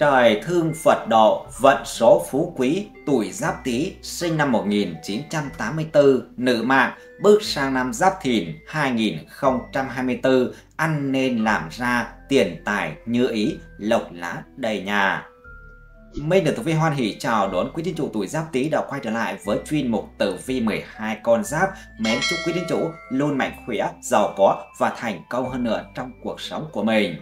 Trời thương Phật độ, vận số phú quý, tuổi Giáp Tý, sinh năm 1984, nữ mạng, bước sang năm Giáp Thìn 2024, ăn nên làm ra, tiền tài như ý, lộc lá đầy nhà. Minh được Tử Vi hoan hỷ chào đón quý tín chủ tuổi Giáp Tý đã quay trở lại với chuyên mục Tử Vi 12 con giáp. Mến chúc quý tín chủ luôn mạnh khỏe, giàu có và thành công hơn nữa trong cuộc sống của mình.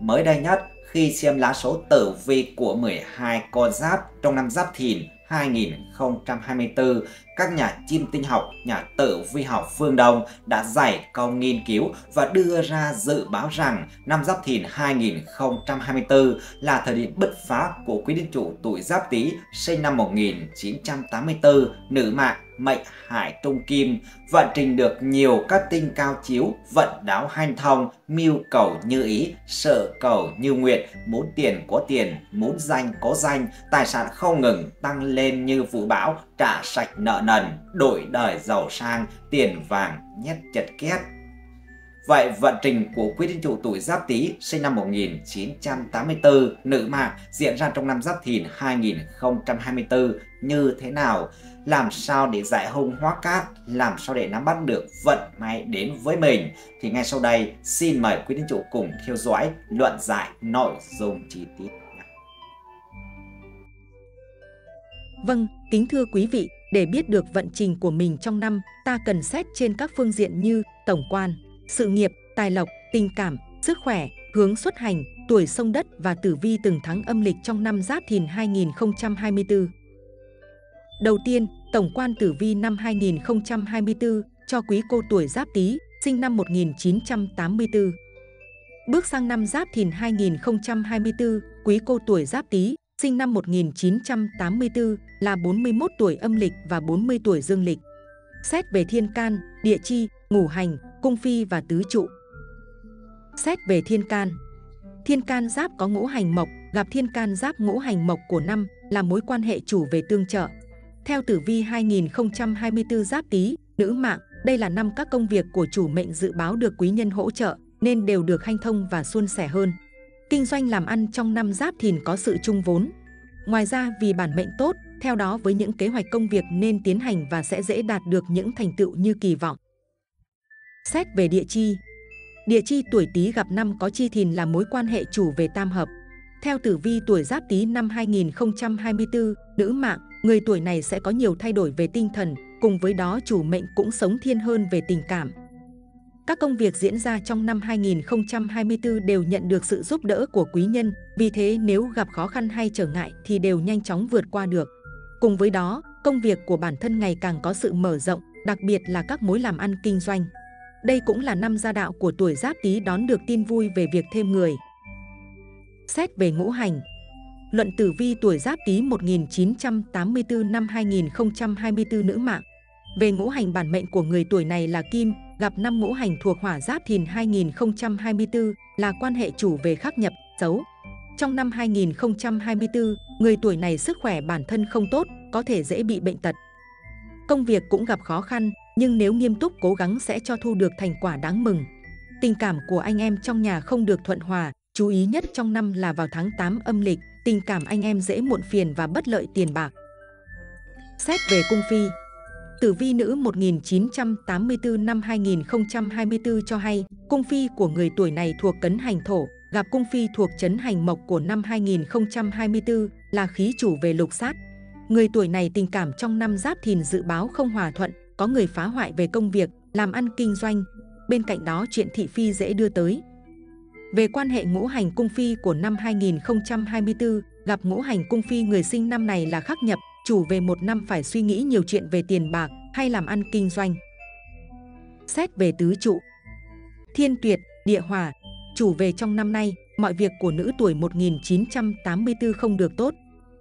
Mới đây nhất, khi xem lá số tử vi của 12 con giáp trong năm Giáp Thìn 2024, các nhà chim tinh học, nhà tử vi học phương Đông đã giải công nghiên cứu và đưa ra dự báo rằng năm Giáp Thìn 2024 là thời điểm bứt phá của quý thiên chủ tuổi Giáp Tý sinh năm 1984, nữ mạng mệnh hải trung kim, vận trình được nhiều các tinh cao chiếu, vận đáo hanh thông, mưu cầu như ý, sợ cầu như nguyện, muốn tiền có tiền, muốn danh có danh, tài sản không ngừng tăng lên như vũ bão, trả sạch nợ nần, đổi đời giàu sang, tiền vàng nhét chật két. Vậy vận trình của quý thiên chủ tuổi Giáp Tý sinh năm 1984, nữ mạng diễn ra trong năm Giáp Thìn 2024 như thế nào? Làm sao để giải hung hóa cát? Làm sao để nắm bắt được vận may đến với mình? Thì ngay sau đây, xin mời quý thiên chủ cùng theo dõi luận giải nội dung chi tiết. Vâng, kính thưa quý vị, để biết được vận trình của mình trong năm, ta cần xét trên các phương diện như tổng quan, sự nghiệp, tài lộc, tình cảm, sức khỏe, hướng xuất hành, tuổi sông đất và tử vi từng tháng âm lịch trong năm Giáp Thìn 2024. Đầu tiên, tổng quan tử vi năm 2024 cho quý cô tuổi Giáp Tý, sinh năm 1984. Bước sang năm Giáp Thìn 2024, quý cô tuổi Giáp Tý, sinh năm 1984 là 41 tuổi âm lịch và 40 tuổi dương lịch. Xét về thiên can, địa chi, ngũ hành, cung phi và tứ trụ. Xét về thiên can, thiên can giáp có ngũ hành mộc, gặp thiên can giáp ngũ hành mộc của năm là mối quan hệ chủ về tương trợ. Theo tử vi 2024 giáp tý, nữ mạng, đây là năm các công việc của chủ mệnh dự báo được quý nhân hỗ trợ nên đều được hanh thông và suôn sẻ hơn. Kinh doanh làm ăn trong năm giáp thìn có sự chung vốn. Ngoài ra vì bản mệnh tốt, theo đó với những kế hoạch công việc nên tiến hành và sẽ dễ đạt được những thành tựu như kỳ vọng. Xét về địa chi Địa chi tuổi Tý gặp năm có chi thìn là mối quan hệ chủ về tam hợp. Theo tử vi tuổi Giáp Tý năm 2024, nữ mạng, người tuổi này sẽ có nhiều thay đổi về tinh thần, cùng với đó chủ mệnh cũng sống thiên hơn về tình cảm. Các công việc diễn ra trong năm 2024 đều nhận được sự giúp đỡ của quý nhân, vì thế nếu gặp khó khăn hay trở ngại thì đều nhanh chóng vượt qua được. Cùng với đó, công việc của bản thân ngày càng có sự mở rộng, đặc biệt là các mối làm ăn kinh doanh. Đây cũng là năm gia đạo của tuổi Giáp Tý đón được tin vui về việc thêm người. Xét về ngũ hành, Luận tử vi tuổi Giáp Tý 1984 năm 2024 nữ mạng. Về ngũ hành bản mệnh của người tuổi này là Kim, gặp năm ngũ hành thuộc hỏa Giáp Thìn 2024 là quan hệ chủ về khắc nhập, xấu. Trong năm 2024, người tuổi này sức khỏe bản thân không tốt, có thể dễ bị bệnh tật. Công việc cũng gặp khó khăn, nhưng nếu nghiêm túc cố gắng sẽ cho thu được thành quả đáng mừng. Tình cảm của anh em trong nhà không được thuận hòa, chú ý nhất trong năm là vào tháng 8 âm lịch, tình cảm anh em dễ muộn phiền và bất lợi tiền bạc. Xét về cung phi, Tử vi nữ 1984 năm 2024 cho hay, cung phi của người tuổi này thuộc cấn hành thổ, gặp cung phi thuộc chấn hành mộc của năm 2024 là khí chủ về lục sát. Người tuổi này tình cảm trong năm giáp thìn dự báo không hòa thuận, có người phá hoại về công việc, làm ăn kinh doanh. Bên cạnh đó chuyện thị phi dễ đưa tới. Về quan hệ ngũ hành cung phi của năm 2024, gặp ngũ hành cung phi người sinh năm này là khắc nhập, chủ về một năm phải suy nghĩ nhiều chuyện về tiền bạc hay làm ăn kinh doanh. Xét về tứ trụ, thiên tuyệt, địa hỏa, chủ về trong năm nay, mọi việc của nữ tuổi 1984 không được tốt.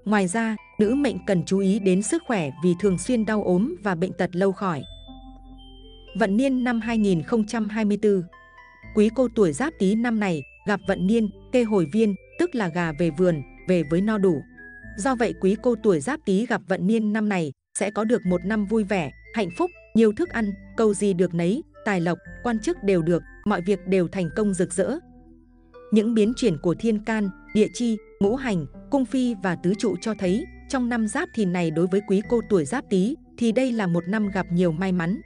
Ngoài ra, nữ mệnh cần chú ý đến sức khỏe vì thường xuyên đau ốm và bệnh tật lâu khỏi. Vận niên năm 2024 Quý cô tuổi giáp tý năm này gặp vận niên, kê hồi viên, tức là gà về vườn, về với no đủ. Do vậy quý cô tuổi giáp tý gặp vận niên năm này sẽ có được một năm vui vẻ, hạnh phúc, nhiều thức ăn, câu gì được nấy, tài lộc, quan chức đều được, mọi việc đều thành công rực rỡ. những biến chuyển của thiên can, địa chi, ngũ hành, cung phi và tứ trụ cho thấy trong năm giáp thìn này đối với quý cô tuổi giáp tý thì đây là một năm gặp nhiều may mắn.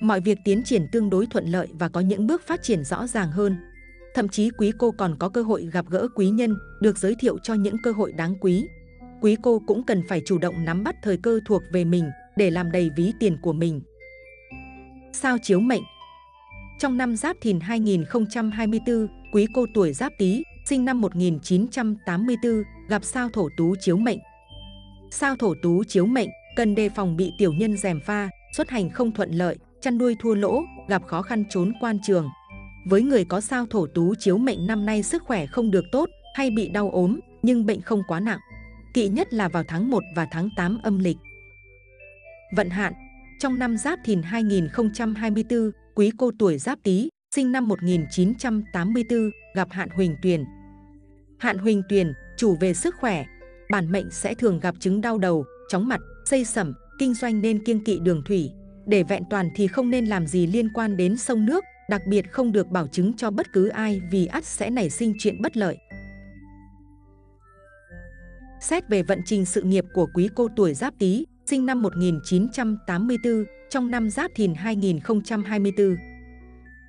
Mọi việc tiến triển tương đối thuận lợi và có những bước phát triển rõ ràng hơn. Thậm chí quý cô còn có cơ hội gặp gỡ quý nhân, được giới thiệu cho những cơ hội đáng quý. Quý cô cũng cần phải chủ động nắm bắt thời cơ thuộc về mình để làm đầy ví tiền của mình. Sao chiếu mệnh Trong năm Giáp Thìn 2024, quý cô tuổi Giáp Tý, sinh năm 1984, gặp sao thổ tú chiếu mệnh. Sao thổ tú chiếu mệnh cần đề phòng bị tiểu nhân dèm pha, xuất hành không thuận lợi, chăn nuôi thua lỗ, gặp khó khăn trốn quan trường. Với người có sao thổ tú chiếu mệnh năm nay sức khỏe không được tốt hay bị đau ốm, nhưng bệnh không quá nặng. Kỵ nhất là vào tháng 1 và tháng 8 âm lịch. Vận hạn Trong năm Giáp Thìn 2024, quý cô tuổi Giáp Tý, sinh năm 1984, gặp hạn huỳnh tuyền. Hạn huỳnh tuyền, chủ về sức khỏe, bản mệnh sẽ thường gặp chứng đau đầu, chóng mặt, xây sẩm, kinh doanh nên kiêng kỵ đường thủy. Để vẹn toàn thì không nên làm gì liên quan đến sông nước, đặc biệt không được bảo chứng cho bất cứ ai vì ắt sẽ nảy sinh chuyện bất lợi. Xét về vận trình sự nghiệp của quý cô tuổi Giáp Tý, sinh năm 1984, trong năm Giáp Thìn 2024.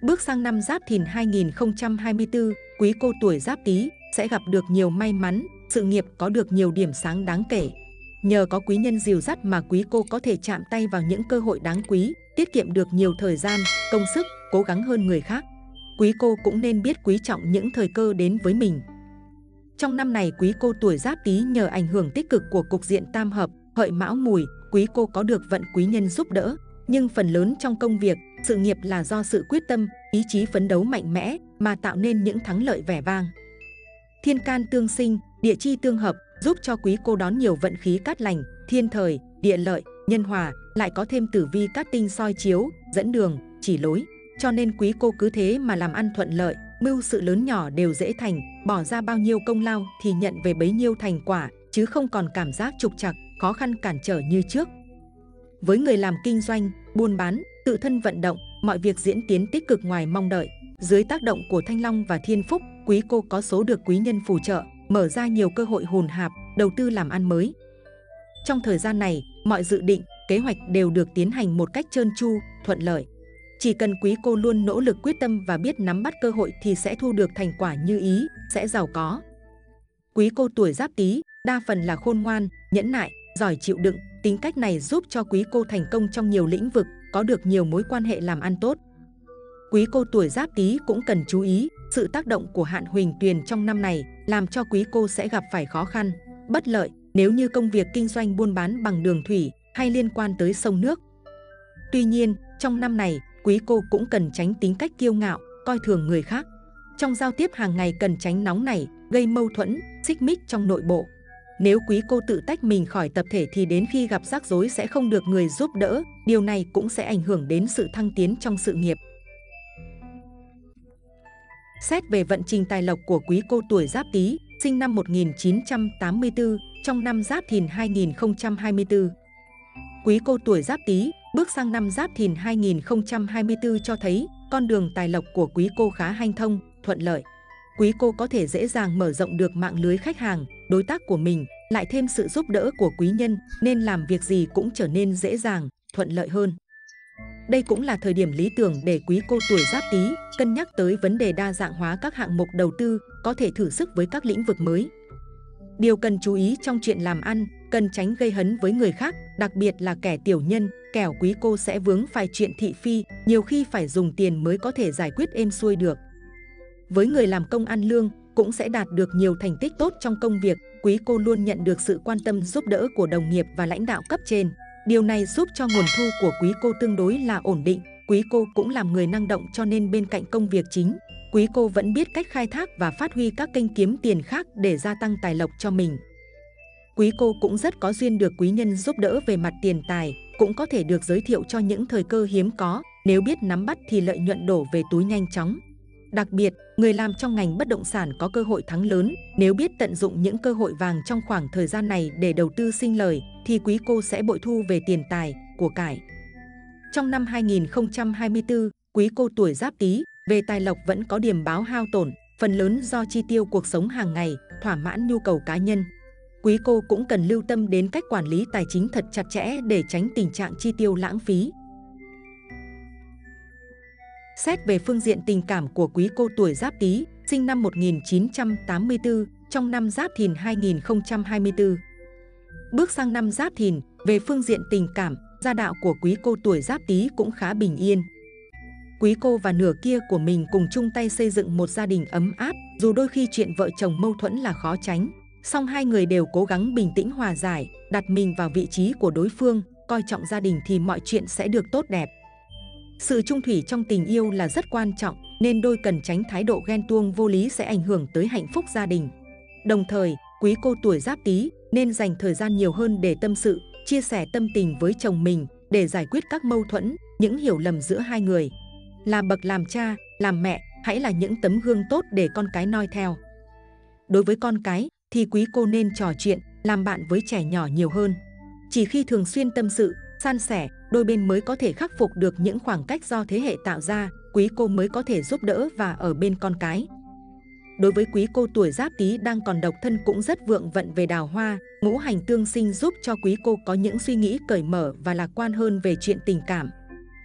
Bước sang năm Giáp Thìn 2024, quý cô tuổi Giáp Tý sẽ gặp được nhiều may mắn, sự nghiệp có được nhiều điểm sáng đáng kể. Nhờ có quý nhân dìu dắt mà quý cô có thể chạm tay vào những cơ hội đáng quý, tiết kiệm được nhiều thời gian, công sức, cố gắng hơn người khác. Quý cô cũng nên biết quý trọng những thời cơ đến với mình. Trong năm này quý cô tuổi giáp tý nhờ ảnh hưởng tích cực của cục diện tam hợp, hợi mão mùi, quý cô có được vận quý nhân giúp đỡ. Nhưng phần lớn trong công việc, sự nghiệp là do sự quyết tâm, ý chí phấn đấu mạnh mẽ mà tạo nên những thắng lợi vẻ vang. Thiên can tương sinh, địa chi tương hợp, giúp cho quý cô đón nhiều vận khí cát lành, thiên thời, địa lợi, nhân hòa, lại có thêm tử vi cát tinh soi chiếu, dẫn đường, chỉ lối. Cho nên quý cô cứ thế mà làm ăn thuận lợi, mưu sự lớn nhỏ đều dễ thành, bỏ ra bao nhiêu công lao thì nhận về bấy nhiêu thành quả, chứ không còn cảm giác trục trặc, khó khăn cản trở như trước. Với người làm kinh doanh, buôn bán, tự thân vận động, mọi việc diễn tiến tích cực ngoài mong đợi. Dưới tác động của Thanh Long và Thiên Phúc, quý cô có số được quý nhân phù trợ, mở ra nhiều cơ hội hồn hạp, đầu tư làm ăn mới. Trong thời gian này, mọi dự định, kế hoạch đều được tiến hành một cách trơn tru, thuận lợi. Chỉ cần quý cô luôn nỗ lực quyết tâm và biết nắm bắt cơ hội thì sẽ thu được thành quả như ý, sẽ giàu có. Quý cô tuổi giáp tý, đa phần là khôn ngoan, nhẫn nại, giỏi chịu đựng. Tính cách này giúp cho quý cô thành công trong nhiều lĩnh vực, có được nhiều mối quan hệ làm ăn tốt. Quý cô tuổi giáp tý cũng cần chú ý, sự tác động của hạn huỳnh tuyền trong năm này làm cho quý cô sẽ gặp phải khó khăn, bất lợi nếu như công việc kinh doanh buôn bán bằng đường thủy hay liên quan tới sông nước. Tuy nhiên, trong năm này, quý cô cũng cần tránh tính cách kiêu ngạo, coi thường người khác. Trong giao tiếp hàng ngày cần tránh nóng nảy, gây mâu thuẫn, xích mích trong nội bộ. Nếu quý cô tự tách mình khỏi tập thể thì đến khi gặp rắc rối sẽ không được người giúp đỡ, điều này cũng sẽ ảnh hưởng đến sự thăng tiến trong sự nghiệp. Xét về vận trình tài lộc của quý cô tuổi Giáp Tý, sinh năm 1984, trong năm Giáp Thìn 2024. Quý cô tuổi Giáp Tý Bước sang năm Giáp Thìn 2024 cho thấy con đường tài lộc của quý cô khá hanh thông, thuận lợi. Quý cô có thể dễ dàng mở rộng được mạng lưới khách hàng, đối tác của mình, lại thêm sự giúp đỡ của quý nhân nên làm việc gì cũng trở nên dễ dàng, thuận lợi hơn. Đây cũng là thời điểm lý tưởng để quý cô tuổi Giáp Tý cân nhắc tới vấn đề đa dạng hóa các hạng mục đầu tư, có thể thử sức với các lĩnh vực mới. Điều cần chú ý trong chuyện làm ăn, cần tránh gây hấn với người khác, đặc biệt là kẻ tiểu nhân, kẻo quý cô sẽ vướng phải chuyện thị phi, nhiều khi phải dùng tiền mới có thể giải quyết êm xuôi được. Với người làm công ăn lương, cũng sẽ đạt được nhiều thành tích tốt trong công việc, quý cô luôn nhận được sự quan tâm giúp đỡ của đồng nghiệp và lãnh đạo cấp trên. Điều này giúp cho nguồn thu của quý cô tương đối là ổn định. Quý cô cũng làm người năng động cho nên bên cạnh công việc chính, quý cô vẫn biết cách khai thác và phát huy các kênh kiếm tiền khác để gia tăng tài lộc cho mình. Quý cô cũng rất có duyên được quý nhân giúp đỡ về mặt tiền tài, cũng có thể được giới thiệu cho những thời cơ hiếm có, nếu biết nắm bắt thì lợi nhuận đổ về túi nhanh chóng. Đặc biệt, người làm trong ngành bất động sản có cơ hội thắng lớn, nếu biết tận dụng những cơ hội vàng trong khoảng thời gian này để đầu tư sinh lời, thì quý cô sẽ bội thu về tiền tài, của cải. Trong năm 2024, quý cô tuổi giáp tý, về tài lộc vẫn có điểm báo hao tổn, phần lớn do chi tiêu cuộc sống hàng ngày, thỏa mãn nhu cầu cá nhân. Quý cô cũng cần lưu tâm đến cách quản lý tài chính thật chặt chẽ để tránh tình trạng chi tiêu lãng phí. Xét về phương diện tình cảm của quý cô tuổi Giáp Tý, sinh năm 1984, trong năm Giáp Thìn 2024. Bước sang năm Giáp Thìn, về phương diện tình cảm, gia đạo của quý cô tuổi Giáp Tý cũng khá bình yên. Quý cô và nửa kia của mình cùng chung tay xây dựng một gia đình ấm áp, dù đôi khi chuyện vợ chồng mâu thuẫn là khó tránh. Song hai người đều cố gắng bình tĩnh hòa giải, đặt mình vào vị trí của đối phương, coi trọng gia đình thì mọi chuyện sẽ được tốt đẹp. Sự trung thủy trong tình yêu là rất quan trọng, nên đôi cần tránh thái độ ghen tuông vô lý sẽ ảnh hưởng tới hạnh phúc gia đình. Đồng thời, quý cô tuổi giáp tý nên dành thời gian nhiều hơn để tâm sự, chia sẻ tâm tình với chồng mình để giải quyết các mâu thuẫn, những hiểu lầm giữa hai người. Là bậc làm cha, làm mẹ, hãy là những tấm gương tốt để con cái noi theo. Đối với con cái, thì quý cô nên trò chuyện, làm bạn với trẻ nhỏ nhiều hơn. Chỉ khi thường xuyên tâm sự, san sẻ, đôi bên mới có thể khắc phục được những khoảng cách do thế hệ tạo ra, quý cô mới có thể giúp đỡ và ở bên con cái. Đối với quý cô tuổi giáp tý đang còn độc thân cũng rất vượng vận về đào hoa, ngũ hành tương sinh giúp cho quý cô có những suy nghĩ cởi mở và lạc quan hơn về chuyện tình cảm.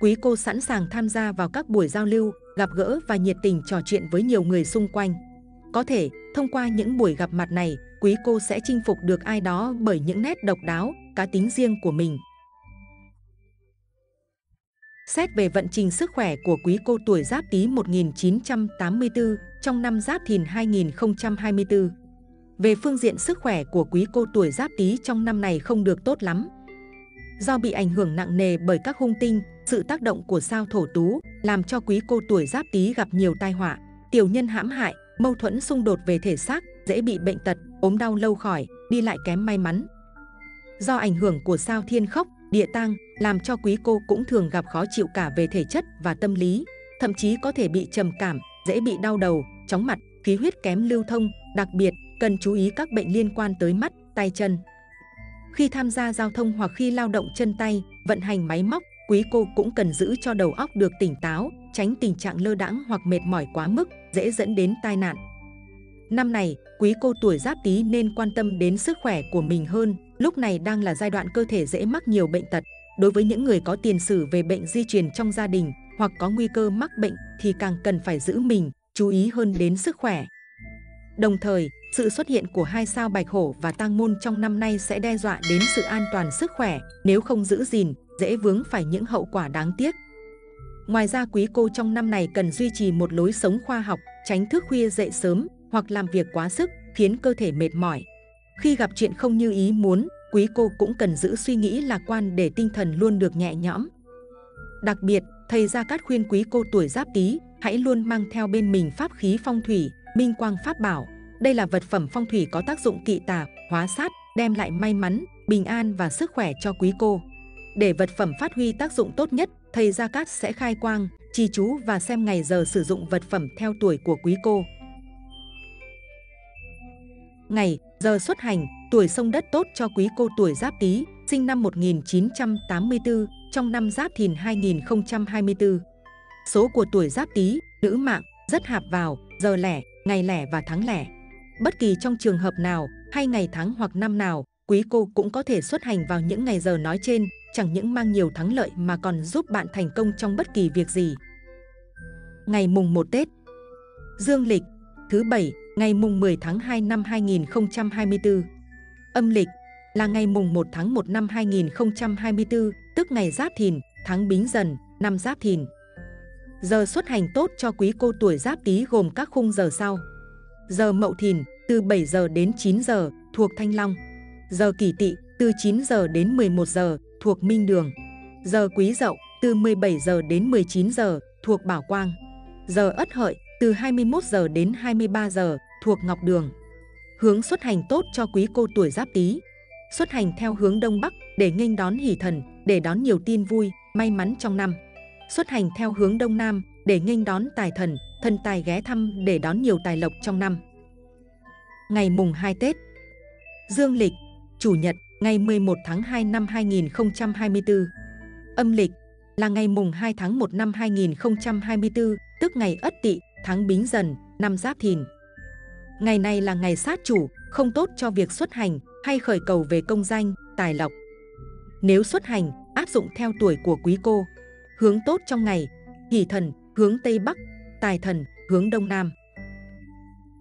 Quý cô sẵn sàng tham gia vào các buổi giao lưu, gặp gỡ và nhiệt tình trò chuyện với nhiều người xung quanh. Có thể, thông qua những buổi gặp mặt này, quý cô sẽ chinh phục được ai đó bởi những nét độc đáo, cá tính riêng của mình. Xét về vận trình sức khỏe của quý cô tuổi Giáp Tý 1984 trong năm Giáp Thìn 2024. Về phương diện sức khỏe của quý cô tuổi Giáp Tý trong năm này không được tốt lắm. Do bị ảnh hưởng nặng nề bởi các hung tinh, sự tác động của sao thổ tú làm cho quý cô tuổi Giáp Tý gặp nhiều tai họa, tiểu nhân hãm hại, mâu thuẫn xung đột về thể xác, dễ bị bệnh tật, ốm đau lâu khỏi, đi lại kém may mắn. Do ảnh hưởng của sao thiên khốc, địa tang làm cho quý cô cũng thường gặp khó chịu cả về thể chất và tâm lý, thậm chí có thể bị trầm cảm, dễ bị đau đầu, chóng mặt, khí huyết kém lưu thông, đặc biệt cần chú ý các bệnh liên quan tới mắt, tay chân. Khi tham gia giao thông hoặc khi lao động chân tay, vận hành máy móc, quý cô cũng cần giữ cho đầu óc được tỉnh táo, tránh tình trạng lơ đãng hoặc mệt mỏi quá mức, dễ dẫn đến tai nạn. Năm này, quý cô tuổi giáp tý nên quan tâm đến sức khỏe của mình hơn, lúc này đang là giai đoạn cơ thể dễ mắc nhiều bệnh tật. Đối với những người có tiền sử về bệnh di truyền trong gia đình hoặc có nguy cơ mắc bệnh thì càng cần phải giữ mình, chú ý hơn đến sức khỏe. Đồng thời, sự xuất hiện của hai sao bạch hổ và tăng môn trong năm nay sẽ đe dọa đến sự an toàn sức khỏe, nếu không giữ gìn, dễ vướng phải những hậu quả đáng tiếc. Ngoài ra quý cô trong năm này cần duy trì một lối sống khoa học, tránh thức khuya dậy sớm hoặc làm việc quá sức, khiến cơ thể mệt mỏi. Khi gặp chuyện không như ý muốn, quý cô cũng cần giữ suy nghĩ lạc quan để tinh thần luôn được nhẹ nhõm. Đặc biệt, thầy Gia Cát khuyên quý cô tuổi giáp tý hãy luôn mang theo bên mình pháp khí phong thủy, minh quang pháp bảo. Đây là vật phẩm phong thủy có tác dụng kỵ tà, hóa sát, đem lại may mắn, bình an và sức khỏe cho quý cô. Để vật phẩm phát huy tác dụng tốt nhất, thầy Gia Cát sẽ khai quang, trì chú và xem ngày giờ sử dụng vật phẩm theo tuổi của quý cô. Ngày, giờ xuất hành, tuổi sông đất tốt cho quý cô tuổi Giáp Tý, sinh năm 1984, trong năm Giáp Thìn 2024. Số của tuổi Giáp Tý, nữ mạng, rất hạp vào, giờ lẻ, ngày lẻ và tháng lẻ. Bất kỳ trong trường hợp nào, hay ngày tháng hoặc năm nào, quý cô cũng có thể xuất hành vào những ngày giờ nói trên, chẳng những mang nhiều thắng lợi mà còn giúp bạn thành công trong bất kỳ việc gì. Ngày mùng 1 Tết Dương lịch, thứ bảy, ngày mùng 10 tháng 2 năm 2024. Âm lịch là ngày mùng 1 tháng 1 năm 2024, tức ngày Giáp Thìn, tháng Bính Dần, năm Giáp Thìn. Giờ xuất hành tốt cho quý cô tuổi Giáp Tý gồm các khung giờ sau. Giờ Mậu Thìn từ 7 giờ đến 9 giờ thuộc Thanh Long. Giờ Kỷ Tỵ từ 9 giờ đến 11 giờ thuộc Minh Đường. Giờ Quý Dậu từ 17 giờ đến 19 giờ thuộc Bảo Quang. Giờ Ất Hợi từ 21 giờ đến 23 giờ thuộc Ngọc Đường. Hướng xuất hành tốt cho quý cô tuổi Giáp Tý. Xuất hành theo hướng Đông Bắc để nghênh đón hỷ thần, để đón nhiều tin vui, may mắn trong năm. Xuất hành theo hướng Đông Nam để nghênh đón tài thần, thần tài ghé thăm để đón nhiều tài lộc trong năm. Ngày mùng 2 Tết Dương lịch, Chủ nhật, ngày 11 tháng 2 năm 2024. Âm lịch là ngày mùng 2 tháng 1 năm 2024, tức ngày Ất Tỵ, tháng Bính Dần, năm Giáp Thìn. Ngày này là ngày sát chủ, không tốt cho việc xuất hành hay khởi cầu về công danh, tài lộc. Nếu xuất hành, áp dụng theo tuổi của quý cô. Hướng tốt trong ngày, hỷ thần, hướng Tây Bắc, tài thần, hướng Đông Nam.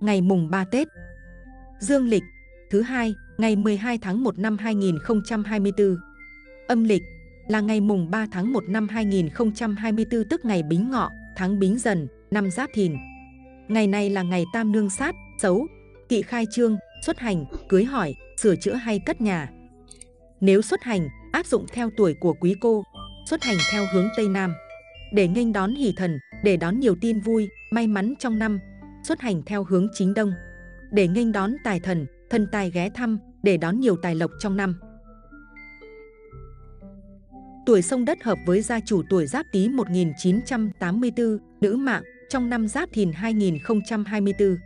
Ngày mùng 3 Tết Dương lịch, thứ hai, ngày 12 tháng 1 năm 2024. Âm lịch là ngày mùng 3 tháng 1 năm 2024 tức ngày Bính Ngọ, tháng Bính Dần, năm Giáp Thìn. Ngày này là ngày tam nương sát, xấu, kỵ khai trương, xuất hành, cưới hỏi, sửa chữa hay cất nhà. Nếu xuất hành, áp dụng theo tuổi của quý cô, xuất hành theo hướng Tây Nam. Để nghênh đón hỷ thần, để đón nhiều tin vui, may mắn trong năm, xuất hành theo hướng chính Đông. Để nghênh đón tài thần, thần tài ghé thăm, để đón nhiều tài lộc trong năm. Tuổi sông đất hợp với gia chủ tuổi Giáp Tý 1984, nữ mạng, trong năm Giáp Thìn 2024.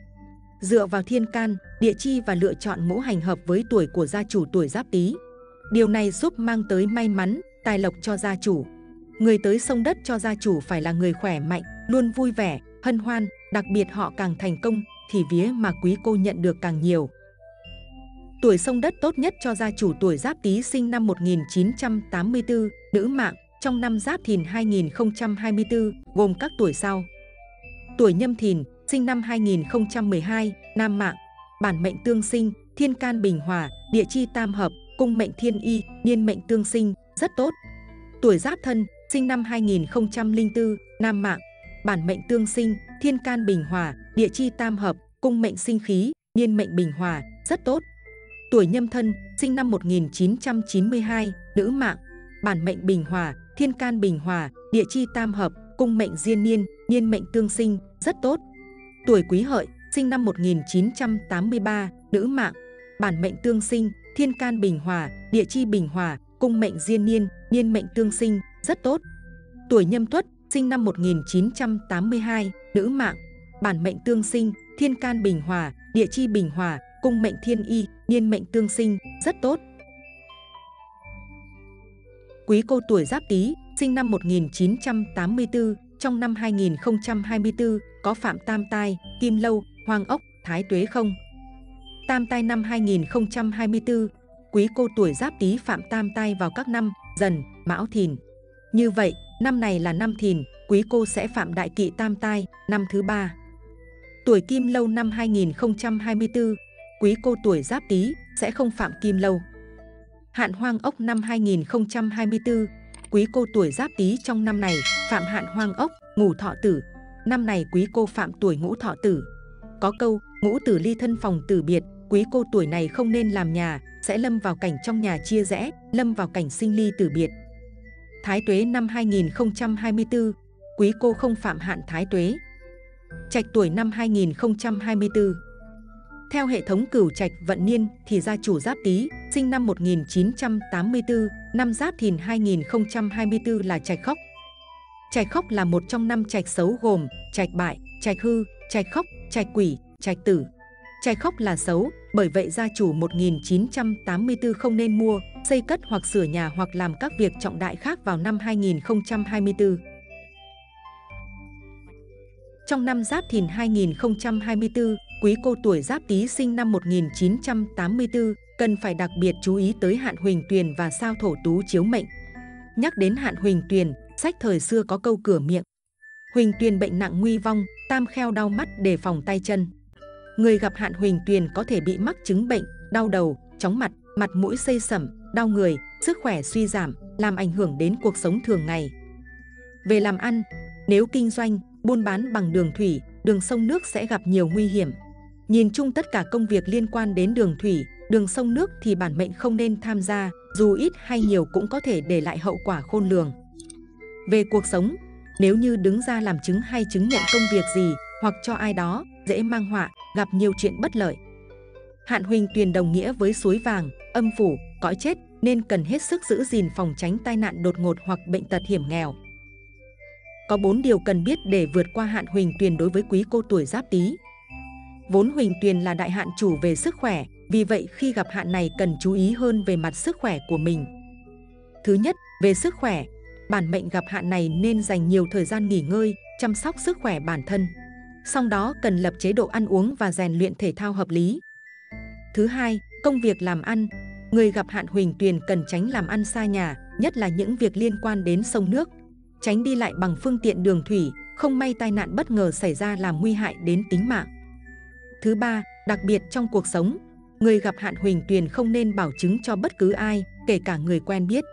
Dựa vào thiên can, địa chi và lựa chọn ngũ hành hợp với tuổi của gia chủ tuổi Giáp Tý. Điều này giúp mang tới may mắn, tài lộc cho gia chủ. Người tới sông đất cho gia chủ phải là người khỏe mạnh, luôn vui vẻ, hân hoan, đặc biệt họ càng thành công thì vía mà quý cô nhận được càng nhiều. Tuổi sông đất tốt nhất cho gia chủ tuổi Giáp Tý sinh năm 1984, nữ mạng, trong năm Giáp Thìn 2024, gồm các tuổi sau. Tuổi Nhâm Thìn, sinh năm 2012, nam mạng, bản mệnh tương sinh, thiên can bình hòa, địa chi tam hợp, cung mệnh thiên y, niên mệnh tương sinh, rất tốt. Tuổi Giáp Thân, sinh năm 2004, nam mạng, bản mệnh tương sinh, thiên can bình hòa, địa chi tam hợp, cung mệnh sinh khí, niên mệnh bình hòa, rất tốt. Tuổi nhâm thân, sinh năm 1992, nữ mạng, bản mệnh bình hòa, thiên can bình hòa, địa chi tam hợp, cung mệnh diên niên, niên mệnh tương sinh, rất tốt. Tuổi quý hợi, sinh năm 1983, nữ mạng, bản mệnh tương sinh, thiên can bình hòa, địa chi bình hòa, cung mệnh diên niên, niên mệnh tương sinh, rất tốt. Tuổi nhâm tuất, sinh năm 1982, nữ mạng, bản mệnh tương sinh, thiên can bình hòa, địa chi bình hòa, cung mệnh thiên y, niên mệnh tương sinh, rất tốt. Quý cô tuổi Giáp Tý, sinh năm 1984, trong năm 2024 có phạm tam tai, kim lâu, hoàng ốc, thái tuế không? Tam tai năm 2024, quý cô tuổi Giáp Tý phạm tam tai vào các năm Dần, Mão Thìn. Như vậy, năm này là năm Thìn, quý cô sẽ phạm đại kỵ tam tai, năm thứ ba. Tuổi Kim Lâu năm 2024, quý cô tuổi Giáp Tý sẽ không phạm Kim Lâu. Hạn Hoang Ốc năm 2024, quý cô tuổi Giáp Tý trong năm này phạm hạn Hoang Ốc, ngũ thọ tử. Năm này quý cô phạm tuổi ngũ thọ tử. Có câu, ngũ tử ly thân phòng tử biệt, quý cô tuổi này không nên làm nhà, sẽ lâm vào cảnh trong nhà chia rẽ, lâm vào cảnh sinh ly tử biệt. Thái tuế năm 2024, quý cô không phạm hạn thái tuế. Trạch tuổi năm 2024 theo hệ thống cửu trạch vận niên thì gia chủ giáp tý, sinh năm 1984, năm giáp thìn 2024 là trạch khóc. Trạch khóc là một trong năm trạch xấu gồm trạch bại, trạch hư, trạch khóc, trạch quỷ, trạch tử. Trạch khóc là xấu, bởi vậy gia chủ 1984 không nên mua, xây cất hoặc sửa nhà hoặc làm các việc trọng đại khác vào năm 2024. Trong năm Giáp Thìn 2024, quý cô tuổi Giáp Tý sinh năm 1984 cần phải đặc biệt chú ý tới hạn huỳnh tuyền và sao thổ tú chiếu mệnh. Nhắc đến hạn huỳnh tuyền, sách thời xưa có câu cửa miệng. Huỳnh tuyền bệnh nặng nguy vong, tam kheo đau mắt đề phòng tay chân. Người gặp hạn huỳnh tuyền có thể bị mắc chứng bệnh, đau đầu, chóng mặt, mặt mũi xây sẩm, đau người, sức khỏe suy giảm, làm ảnh hưởng đến cuộc sống thường ngày. Về làm ăn, nếu kinh doanh, buôn bán bằng đường thủy, đường sông nước sẽ gặp nhiều nguy hiểm. Nhìn chung tất cả công việc liên quan đến đường thủy, đường sông nước thì bản mệnh không nên tham gia, dù ít hay nhiều cũng có thể để lại hậu quả khôn lường. Về cuộc sống, nếu như đứng ra làm chứng hay chứng nhận công việc gì hoặc cho ai đó, dễ mang họa, gặp nhiều chuyện bất lợi. Hạn huỳnh tuyền đồng nghĩa với suối vàng, âm phủ, cõi chết nên cần hết sức giữ gìn phòng tránh tai nạn đột ngột hoặc bệnh tật hiểm nghèo. Có 4 điều cần biết để vượt qua hạn huỳnh tuyền đối với quý cô tuổi giáp tý. Vốn huỳnh tuyền là đại hạn chủ về sức khỏe, vì vậy khi gặp hạn này cần chú ý hơn về mặt sức khỏe của mình. Thứ nhất, về sức khỏe, bản mệnh gặp hạn này nên dành nhiều thời gian nghỉ ngơi, chăm sóc sức khỏe bản thân. song đó cần lập chế độ ăn uống và rèn luyện thể thao hợp lý. Thứ hai, công việc làm ăn. Người gặp hạn huỳnh tuyền cần tránh làm ăn xa nhà, nhất là những việc liên quan đến sông nước. Tránh đi lại bằng phương tiện đường thủy, không may tai nạn bất ngờ xảy ra làm nguy hại đến tính mạng. Thứ ba, đặc biệt trong cuộc sống, người gặp hạn huỳnh tuyền không nên bảo chứng cho bất cứ ai, kể cả người quen biết.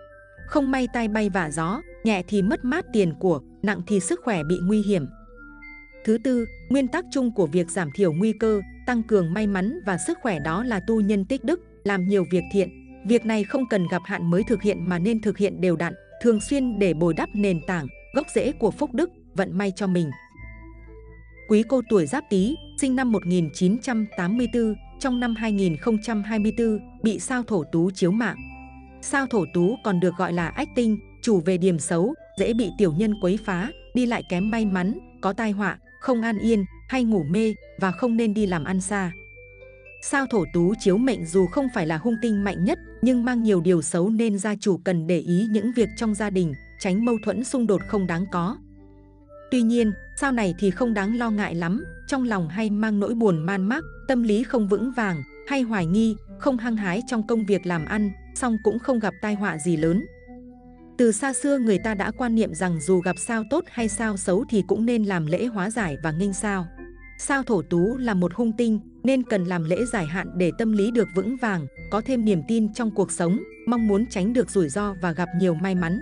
Không may tai bay vả gió, nhẹ thì mất mát tiền của, nặng thì sức khỏe bị nguy hiểm. Thứ tư, nguyên tắc chung của việc giảm thiểu nguy cơ, tăng cường may mắn và sức khỏe đó là tu nhân tích đức, làm nhiều việc thiện. Việc này không cần gặp hạn mới thực hiện mà nên thực hiện đều đặn, thường xuyên để bồi đắp nền tảng, gốc rễ của phúc đức, vận may cho mình. Quý cô tuổi Giáp Tý, sinh năm 1984, trong năm 2024 bị sao thổ tú chiếu mạng. Sao thổ tú còn được gọi là ách tinh, chủ về điểm xấu, dễ bị tiểu nhân quấy phá, đi lại kém may mắn, có tai họa, không an yên hay ngủ mê và không nên đi làm ăn xa. Sao thổ tú chiếu mệnh dù không phải là hung tinh mạnh nhất nhưng mang nhiều điều xấu nên gia chủ cần để ý những việc trong gia đình, tránh mâu thuẫn xung đột không đáng có. Tuy nhiên, sao này thì không đáng lo ngại lắm, trong lòng hay mang nỗi buồn man mác, tâm lý không vững vàng, hay hoài nghi, không hăng hái trong công việc làm ăn, song cũng không gặp tai họa gì lớn. Từ xa xưa người ta đã quan niệm rằng dù gặp sao tốt hay sao xấu thì cũng nên làm lễ hóa giải và nghênh sao. Sao thổ tú là một hung tinh nên cần làm lễ giải hạn để tâm lý được vững vàng, có thêm niềm tin trong cuộc sống, mong muốn tránh được rủi ro và gặp nhiều may mắn.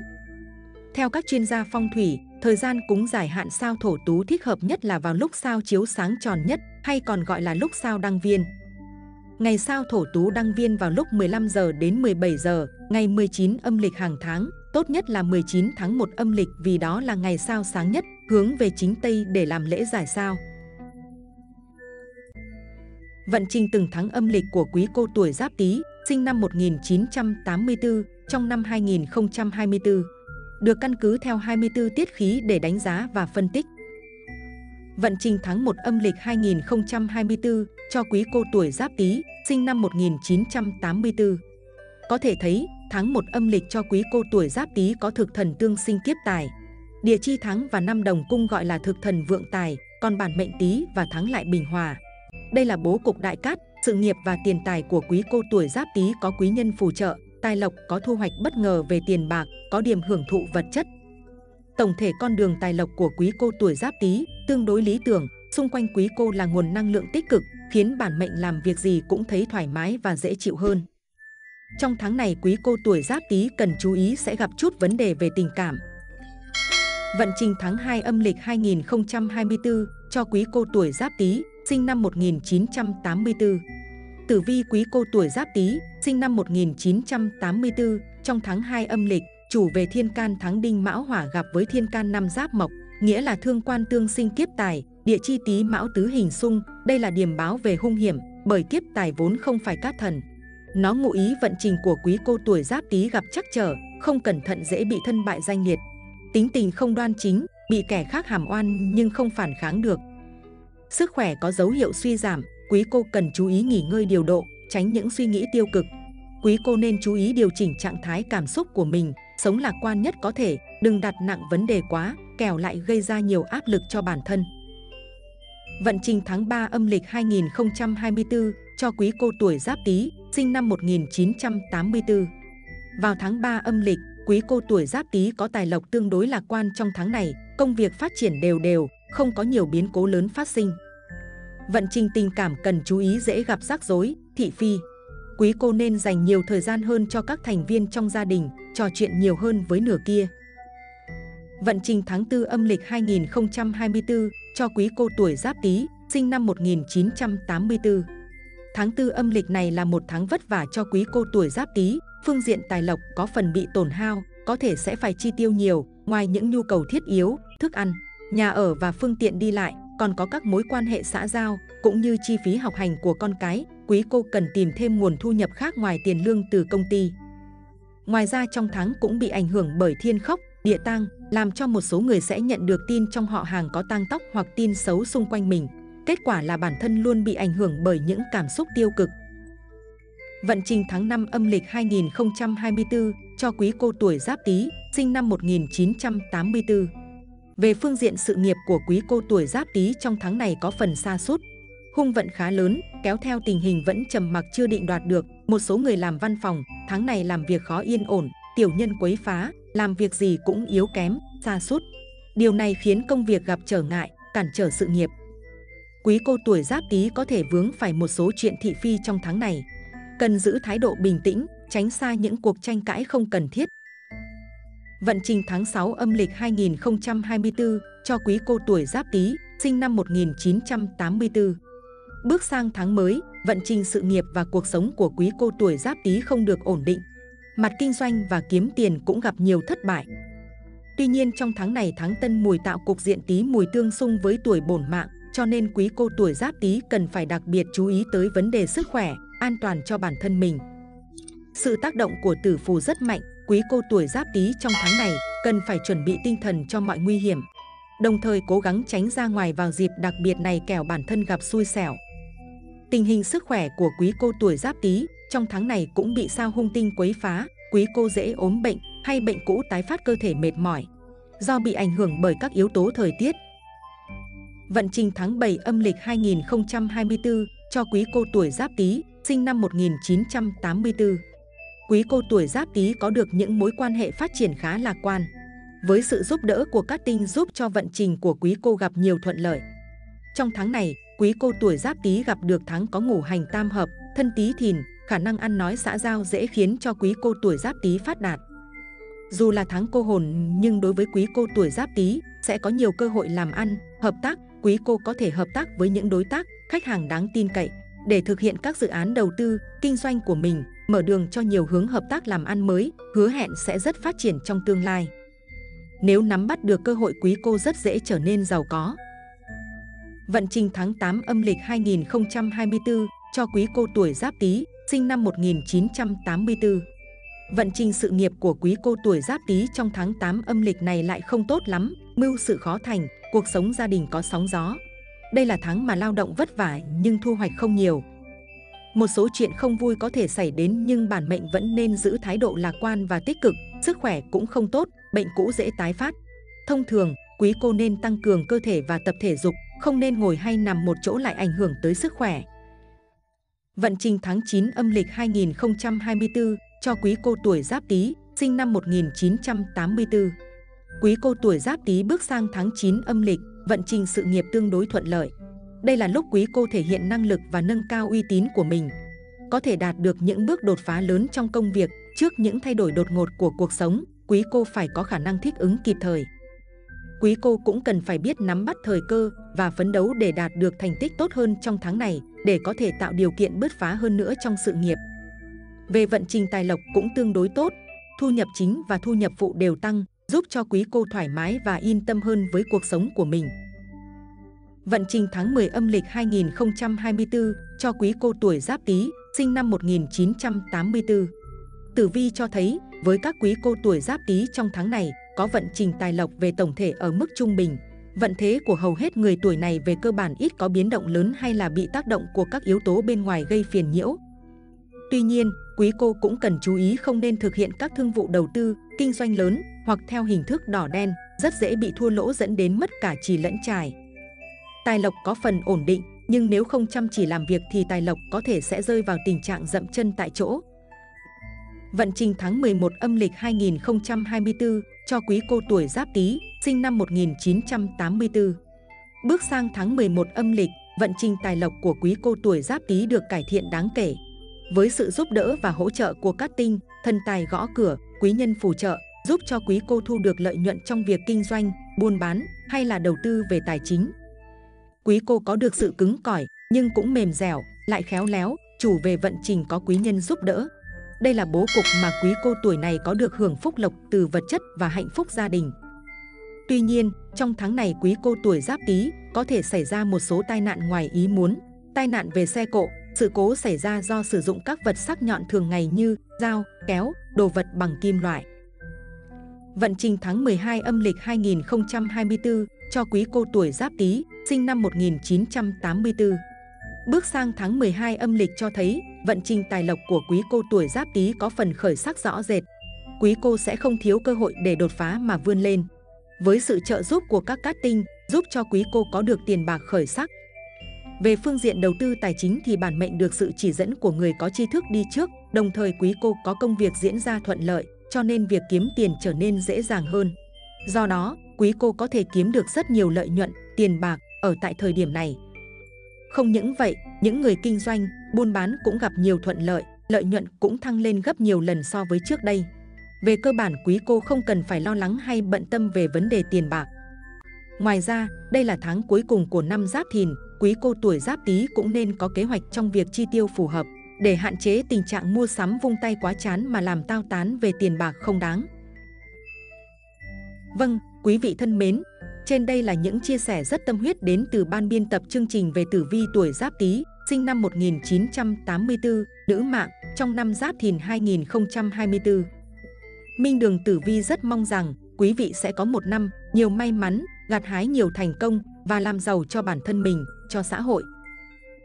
Theo các chuyên gia phong thủy, thời gian cúng giải hạn sao thổ tú thích hợp nhất là vào lúc sao chiếu sáng tròn nhất hay còn gọi là lúc sao đăng viên. Ngày sao thổ tú đăng viên vào lúc 15 giờ đến 17 giờ, ngày 19 âm lịch hàng tháng, tốt nhất là 19 tháng 1 âm lịch vì đó là ngày sao sáng nhất, hướng về chính Tây để làm lễ giải sao. Vận trình từng tháng âm lịch của quý cô tuổi Giáp Tý, sinh năm 1984, trong năm 2024, được căn cứ theo 24 tiết khí để đánh giá và phân tích. Vận trình tháng 1 âm lịch 2024 cho quý cô tuổi Giáp Tý, sinh năm 1984. Có thể thấy, tháng 1 âm lịch cho quý cô tuổi Giáp Tý có thực thần tương sinh kiếp tài. Địa chi tháng và năm đồng cung gọi là thực thần vượng tài, còn bản mệnh Tý và tháng lại bình hòa. Đây là bố cục đại cát, sự nghiệp và tiền tài của quý cô tuổi Giáp Tý có quý nhân phù trợ, tài lộc có thu hoạch bất ngờ về tiền bạc, có điểm hưởng thụ vật chất. Tổng thể con đường tài lộc của quý cô tuổi Giáp Tý tương đối lý tưởng, xung quanh quý cô là nguồn năng lượng tích cực, khiến bản mệnh làm việc gì cũng thấy thoải mái và dễ chịu hơn. Trong tháng này quý cô tuổi Giáp Tý cần chú ý sẽ gặp chút vấn đề về tình cảm. Vận trình tháng 2 âm lịch 2024 cho quý cô tuổi Giáp Tý, sinh năm 1984. Tử vi quý cô tuổi Giáp Tý, sinh năm 1984, trong tháng 2 âm lịch, chủ về thiên can tháng đinh mão hỏa gặp với thiên can năm giáp mộc, nghĩa là thương quan tương sinh kiếp tài, địa chi tý mão tứ hình xung, đây là điểm báo về hung hiểm, bởi kiếp tài vốn không phải cát thần. Nó ngụ ý vận trình của quý cô tuổi giáp tý gặp chắc trở, không cẩn thận dễ bị thân bại danh liệt. Tính tình không đoan chính, bị kẻ khác hàm oan nhưng không phản kháng được. Sức khỏe có dấu hiệu suy giảm, quý cô cần chú ý nghỉ ngơi điều độ, tránh những suy nghĩ tiêu cực. Quý cô nên chú ý điều chỉnh trạng thái cảm xúc của mình, sống lạc quan nhất có thể, đừng đặt nặng vấn đề quá, kẻo lại gây ra nhiều áp lực cho bản thân. Vận trình tháng 3 âm lịch 2024 cho quý cô tuổi Giáp Tý, sinh năm 1984. Vào tháng 3 âm lịch, quý cô tuổi Giáp Tý có tài lộc tương đối lạc quan trong tháng này, công việc phát triển đều đều, không có nhiều biến cố lớn phát sinh. Vận trình tình cảm cần chú ý dễ gặp rắc rối, thị phi. Quý cô nên dành nhiều thời gian hơn cho các thành viên trong gia đình, trò chuyện nhiều hơn với nửa kia. Vận trình tháng 4 âm lịch 2024 cho quý cô tuổi Giáp Tý, sinh năm 1984. Tháng 4 âm lịch này là một tháng vất vả cho quý cô tuổi Giáp Tý, phương diện tài lộc có phần bị tổn hao, có thể sẽ phải chi tiêu nhiều, ngoài những nhu cầu thiết yếu, thức ăn, nhà ở và phương tiện đi lại, còn có các mối quan hệ xã giao, cũng như chi phí học hành của con cái, quý cô cần tìm thêm nguồn thu nhập khác ngoài tiền lương từ công ty. Ngoài ra trong tháng cũng bị ảnh hưởng bởi thiên khốc, địa tang, làm cho một số người sẽ nhận được tin trong họ hàng có tang tóc hoặc tin xấu xung quanh mình. Kết quả là bản thân luôn bị ảnh hưởng bởi những cảm xúc tiêu cực. Vận trình tháng 5 âm lịch 2024 cho quý cô tuổi Giáp Tý, sinh năm 1984. Về phương diện sự nghiệp của quý cô tuổi giáp tý trong tháng này có phần xa sút hung vận khá lớn, kéo theo tình hình vẫn trầm mặc chưa định đoạt được. Một số người làm văn phòng, tháng này làm việc khó yên ổn, tiểu nhân quấy phá, làm việc gì cũng yếu kém, xa sút Điều này khiến công việc gặp trở ngại, cản trở sự nghiệp. Quý cô tuổi giáp tý có thể vướng phải một số chuyện thị phi trong tháng này. Cần giữ thái độ bình tĩnh, tránh xa những cuộc tranh cãi không cần thiết. Vận trình tháng 6 âm lịch 2024 cho quý cô tuổi giáp tý, sinh năm 1984. Bước sang tháng mới, vận trình sự nghiệp và cuộc sống của quý cô tuổi giáp tý không được ổn định. Mặt kinh doanh và kiếm tiền cũng gặp nhiều thất bại. Tuy nhiên trong tháng này tháng tân mùi tạo cục diện tý mùi tương xung với tuổi bổn mạng, cho nên quý cô tuổi giáp tý cần phải đặc biệt chú ý tới vấn đề sức khỏe, an toàn cho bản thân mình. Sự tác động của tử phù rất mạnh, quý cô tuổi giáp tý trong tháng này cần phải chuẩn bị tinh thần cho mọi nguy hiểm. Đồng thời cố gắng tránh ra ngoài vào dịp đặc biệt này kẻo bản thân gặp xui xẻo. Tình hình sức khỏe của quý cô tuổi giáp tý trong tháng này cũng bị sao hung tinh quấy phá, quý cô dễ ốm bệnh hay bệnh cũ tái phát cơ thể mệt mỏi do bị ảnh hưởng bởi các yếu tố thời tiết. Vận trình tháng 7 âm lịch 2024 cho quý cô tuổi Giáp Tý, sinh năm 1984. Quý cô tuổi Giáp Tý có được những mối quan hệ phát triển khá lạc quan. Với sự giúp đỡ của các tinh giúp cho vận trình của quý cô gặp nhiều thuận lợi. Trong tháng này, quý cô tuổi Giáp Tý gặp được tháng có ngũ hành tam hợp, thân Tý Thìn, khả năng ăn nói xã giao dễ khiến cho quý cô tuổi Giáp Tý phát đạt. Dù là tháng cô hồn nhưng đối với quý cô tuổi Giáp Tý sẽ có nhiều cơ hội làm ăn, hợp tác, quý cô có thể hợp tác với những đối tác, khách hàng đáng tin cậy để thực hiện các dự án đầu tư, kinh doanh của mình, mở đường cho nhiều hướng hợp tác làm ăn mới, hứa hẹn sẽ rất phát triển trong tương lai. Nếu nắm bắt được cơ hội quý cô rất dễ trở nên giàu có. Vận trình tháng 8 âm lịch 2024 cho quý cô tuổi Giáp Tý, sinh năm 1984. Vận trình sự nghiệp của quý cô tuổi Giáp Tý trong tháng 8 âm lịch này lại không tốt lắm, mưu sự khó thành, cuộc sống gia đình có sóng gió. Đây là tháng mà lao động vất vả nhưng thu hoạch không nhiều. Một số chuyện không vui có thể xảy đến nhưng bản mệnh vẫn nên giữ thái độ lạc quan và tích cực, sức khỏe cũng không tốt, bệnh cũ dễ tái phát. Thông thường, quý cô nên tăng cường cơ thể và tập thể dục, không nên ngồi hay nằm một chỗ lại ảnh hưởng tới sức khỏe. Vận trình tháng 9 âm lịch 2024 cho quý cô tuổi Giáp Tý, sinh năm 1984. Quý cô tuổi Giáp Tý bước sang tháng 9 âm lịch, vận trình sự nghiệp tương đối thuận lợi. Đây là lúc quý cô thể hiện năng lực và nâng cao uy tín của mình. Có thể đạt được những bước đột phá lớn trong công việc trước những thay đổi đột ngột của cuộc sống, quý cô phải có khả năng thích ứng kịp thời. Quý cô cũng cần phải biết nắm bắt thời cơ và phấn đấu để đạt được thành tích tốt hơn trong tháng này để có thể tạo điều kiện bứt phá hơn nữa trong sự nghiệp. Về vận trình tài lộc cũng tương đối tốt, thu nhập chính và thu nhập phụ đều tăng, giúp cho quý cô thoải mái và yên tâm hơn với cuộc sống của mình. Vận trình tháng 10 âm lịch 2024 cho quý cô tuổi Giáp Tý, sinh năm 1984. Tử vi cho thấy, với các quý cô tuổi Giáp Tý trong tháng này, có vận trình tài lộc về tổng thể ở mức trung bình. Vận thế của hầu hết người tuổi này về cơ bản ít có biến động lớn hay là bị tác động của các yếu tố bên ngoài gây phiền nhiễu. Tuy nhiên, quý cô cũng cần chú ý không nên thực hiện các thương vụ đầu tư, kinh doanh lớn hoặc theo hình thức đỏ đen, rất dễ bị thua lỗ dẫn đến mất cả trì lẫn trải. Tài lộc có phần ổn định, nhưng nếu không chăm chỉ làm việc thì tài lộc có thể sẽ rơi vào tình trạng dậm chân tại chỗ. Vận trình tháng 11 âm lịch 2024 cho quý cô tuổi Giáp Tý, sinh năm 1984. Bước sang tháng 11 âm lịch, vận trình tài lộc của quý cô tuổi Giáp Tý được cải thiện đáng kể. Với sự giúp đỡ và hỗ trợ của các tinh, thần tài gõ cửa, quý nhân phù trợ, giúp cho quý cô thu được lợi nhuận trong việc kinh doanh, buôn bán hay là đầu tư về tài chính. Quý cô có được sự cứng cỏi nhưng cũng mềm dẻo, lại khéo léo, chủ về vận trình có quý nhân giúp đỡ. Đây là bố cục mà quý cô tuổi này có được hưởng phúc lộc từ vật chất và hạnh phúc gia đình. Tuy nhiên, trong tháng này quý cô tuổi giáp tý có thể xảy ra một số tai nạn ngoài ý muốn. Tai nạn về xe cộ, sự cố xảy ra do sử dụng các vật sắc nhọn thường ngày như dao, kéo, đồ vật bằng kim loại. Vận trình tháng 12 âm lịch 2024 cho quý cô tuổi Giáp Tý, sinh năm 1984. Bước sang tháng 12 âm lịch cho thấy vận trình tài lộc của quý cô tuổi Giáp Tý có phần khởi sắc rõ rệt. Quý cô sẽ không thiếu cơ hội để đột phá mà vươn lên. với sự trợ giúp của các cát tinh giúp cho quý cô có được tiền bạc khởi sắc. Về phương diện đầu tư tài chính thì bản mệnh được sự chỉ dẫn của người có tri thức đi trước, đồng thời quý cô có công việc diễn ra thuận lợi, cho nên việc kiếm tiền trở nên dễ dàng hơn. Do đó, quý cô có thể kiếm được rất nhiều lợi nhuận, tiền bạc ở tại thời điểm này. Không những vậy, những người kinh doanh, buôn bán cũng gặp nhiều thuận lợi, lợi nhuận cũng thăng lên gấp nhiều lần so với trước đây. Về cơ bản quý cô không cần phải lo lắng hay bận tâm về vấn đề tiền bạc. Ngoài ra, đây là tháng cuối cùng của năm Giáp Thìn, quý cô tuổi Giáp Tý cũng nên có kế hoạch trong việc chi tiêu phù hợp để hạn chế tình trạng mua sắm vung tay quá chán mà làm tao tán về tiền bạc không đáng. Vâng, quý vị thân mến, trên đây là những chia sẻ rất tâm huyết đến từ ban biên tập chương trình về tử vi tuổi Giáp Tý, sinh năm 1984, nữ mạng, trong năm Giáp Thìn 2024. Minh Đường Tử Vi rất mong rằng quý vị sẽ có một năm nhiều may mắn, gặt hái nhiều thành công và làm giàu cho bản thân mình, cho xã hội.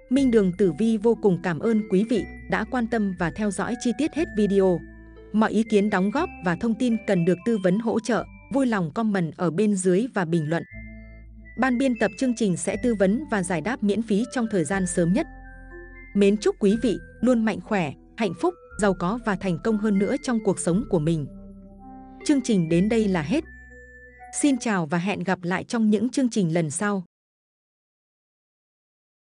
Minh Đường Tử Vi vô cùng cảm ơn quý vị đã quan tâm và theo dõi chi tiết hết video. Mọi ý kiến đóng góp và thông tin cần được tư vấn hỗ trợ, vui lòng comment ở bên dưới và bình luận. Ban biên tập chương trình sẽ tư vấn và giải đáp miễn phí trong thời gian sớm nhất. Mến chúc quý vị luôn mạnh khỏe, hạnh phúc, giàu có và thành công hơn nữa trong cuộc sống của mình. Chương trình đến đây là hết. Xin chào và hẹn gặp lại trong những chương trình lần sau.